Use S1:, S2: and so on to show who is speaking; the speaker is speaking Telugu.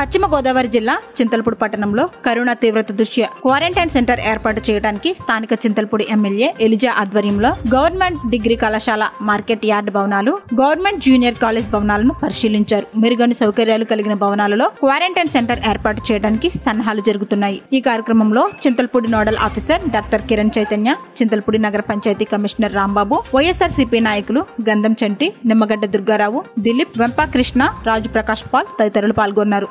S1: పశ్చిమ గోదావరి జిల్లా చింతలపూడి పట్టణంలో కరోనా తీవ్రత దృష్ట్యా క్వారంటైన్ సెంటర్ ఏర్పాటు చేయడానికి స్థానిక చింతలపూడి ఎమ్మెల్యే ఎలిజా ఆధ్వర్యంలో గవర్నమెంట్ డిగ్రీ కళాశాల మార్కెట్ యార్డ్ భవనాలు గవర్నమెంట్ జూనియర్ కాలేజ్ భవనాలను పరిశీలించారు. మెరుగైన సౌకర్యాలు కలిగిన భవనాలలో క్వారంటైన్ సెంటర్ ఏర్పాటు చేయడానికి సన్నాహాలు జరుగుతున్నాయి. ఈ కార్యక్రమంలో Chintalapudi nodal officer doctor Kiran Chaitanya Chintalapudi నగర పంచాయతీ కమిషనర్ రాంబాబు వైఎస్ఆర్సీపీ నాయకులు గంధం చంటి నిమ్మగడ్డ దుర్గారావు దిలీప్ వెంపా కృష్ణ రాజు ప్రకాష్ పాల్ తదితరులు పాల్గొన్నారు.